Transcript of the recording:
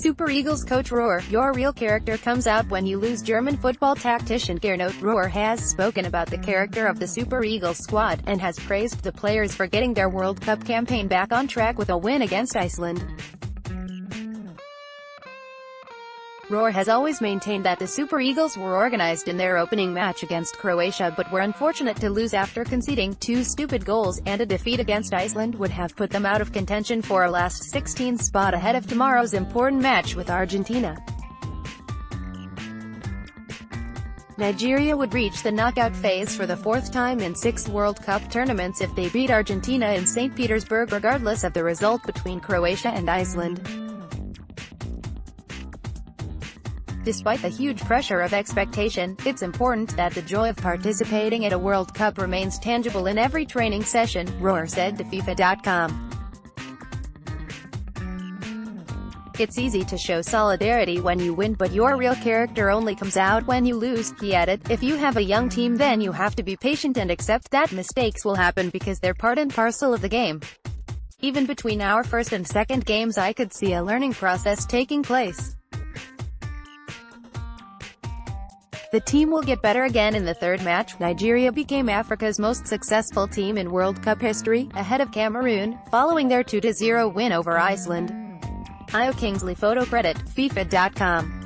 Super Eagles coach Rohr, your real character comes out when you lose German football tactician Gernot Rohr has spoken about the character of the Super Eagles squad, and has praised the players for getting their World Cup campaign back on track with a win against Iceland. Rohr has always maintained that the Super Eagles were organized in their opening match against Croatia but were unfortunate to lose after conceding two stupid goals, and a defeat against Iceland would have put them out of contention for a last 16 spot ahead of tomorrow's important match with Argentina. Nigeria would reach the knockout phase for the fourth time in six World Cup tournaments if they beat Argentina in St. Petersburg regardless of the result between Croatia and Iceland. Despite the huge pressure of expectation, it's important that the joy of participating at a World Cup remains tangible in every training session, Rohr said to FIFA.com. It's easy to show solidarity when you win but your real character only comes out when you lose, he added. If you have a young team then you have to be patient and accept that mistakes will happen because they're part and parcel of the game. Even between our first and second games I could see a learning process taking place. The team will get better again in the third match. Nigeria became Africa's most successful team in World Cup history, ahead of Cameroon, following their 2-0 win over Iceland. Io Kingsley photo credit, FIFA.com.